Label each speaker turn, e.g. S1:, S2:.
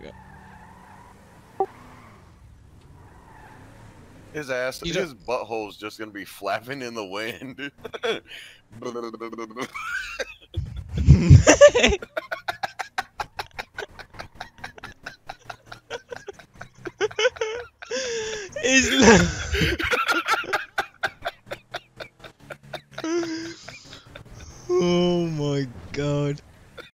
S1: There we go.
S2: His ass,
S1: you
S2: his don't... butthole's just gonna be flapping in the wind.
S1: Is oh my god.